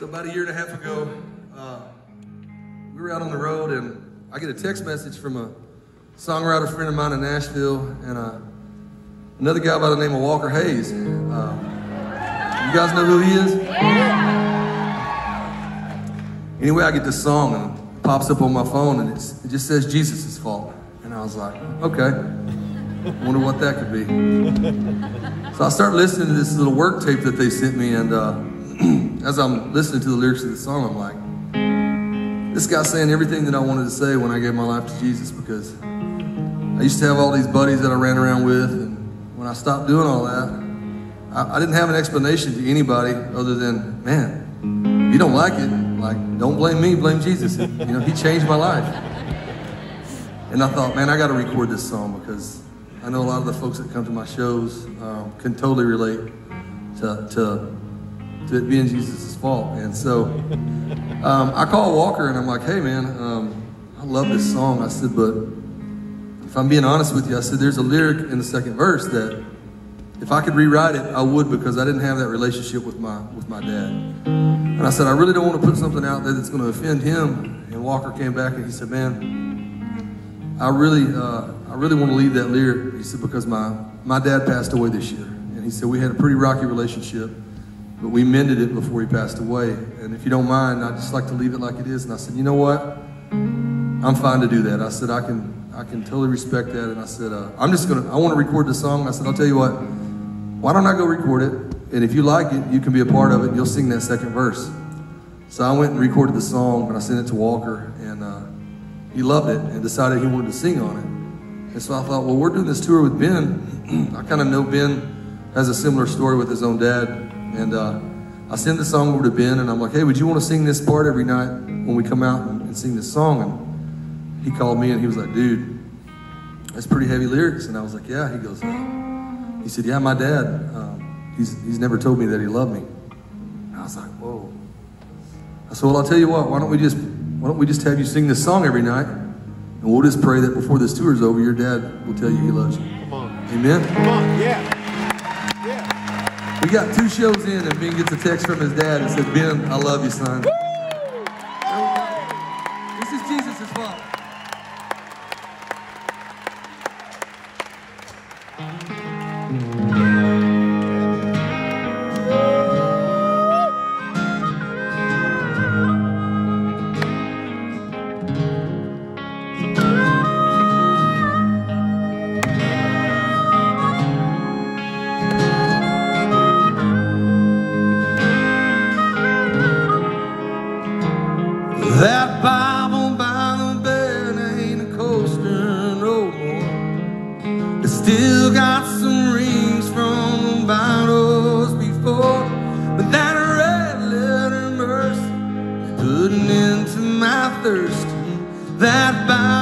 So about a year and a half ago, uh, we were out on the road, and I get a text message from a songwriter friend of mine in Nashville, and uh, another guy by the name of Walker Hayes. Uh, you guys know who he is? Yeah. Anyway, I get this song, and it pops up on my phone, and it's, it just says Jesus' is fault. And I was like, okay, wonder what that could be. So I start listening to this little work tape that they sent me, and uh, as I'm listening to the lyrics of the song, I'm like, this guy's saying everything that I wanted to say when I gave my life to Jesus because I used to have all these buddies that I ran around with, and when I stopped doing all that, I, I didn't have an explanation to anybody other than, man, you don't like it, like, don't blame me, blame Jesus. You know, he changed my life. And I thought, man, I got to record this song because I know a lot of the folks that come to my shows um, can totally relate to, to to it being Jesus' fault. And so um, I called Walker and I'm like, hey man, um, I love this song. I said, but if I'm being honest with you, I said, there's a lyric in the second verse that if I could rewrite it, I would because I didn't have that relationship with my with my dad. And I said, I really don't want to put something out there that's going to offend him. And Walker came back and he said, man, I really, uh, I really want to leave that lyric. He said, because my, my dad passed away this year. And he said, we had a pretty rocky relationship. But we mended it before he passed away. And if you don't mind, I'd just like to leave it like it is. And I said, you know what? I'm fine to do that. I said, I can I can totally respect that. And I said, uh, I'm just gonna I want to record the song. I said, I'll tell you what, why don't I go record it? And if you like it, you can be a part of it. You'll sing that second verse. So I went and recorded the song, and I sent it to Walker, and uh, he loved it and decided he wanted to sing on it. And so I thought, well, we're doing this tour with Ben. I kind of know Ben has a similar story with his own dad. And uh, I send the song over to Ben, and I'm like, hey, would you want to sing this part every night when we come out and, and sing this song? And he called me and he was like, dude, that's pretty heavy lyrics. And I was like, yeah. He goes, he said, yeah, my dad, um, he's, he's never told me that he loved me. And I was like, whoa. I said, well, I'll tell you what, why don't we just, why don't we just have you sing this song every night? And we'll just pray that before this tour is over, your dad will tell you he loves you. Come on. Amen? Come on, yeah. We got two shows in, and Ben gets a text from his dad and says, Ben, I love you, son. This is Jesus' fault. That Bible by the bed ain't a coaster no more. It still got some rings from the battles before. But that red letter mercy put an end to my thirst. That Bible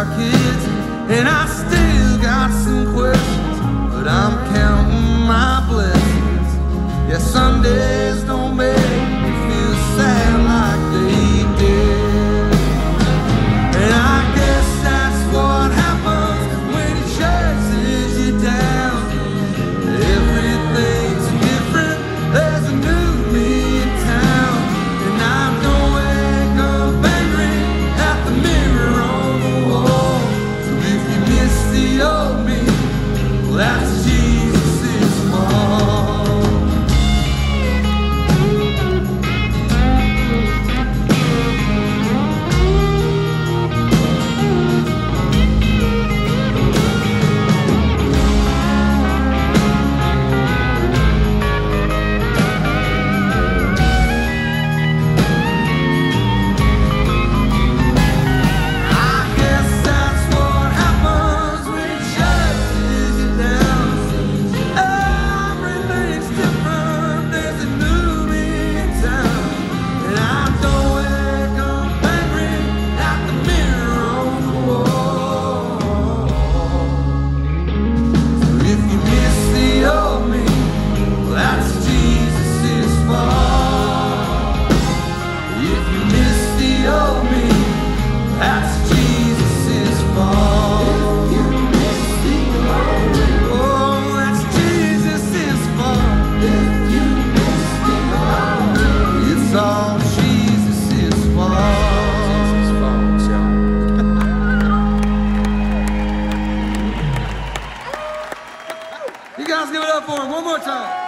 our kids. And I still got some questions, but I'm counting my blessings. Yes, Sundays don't make You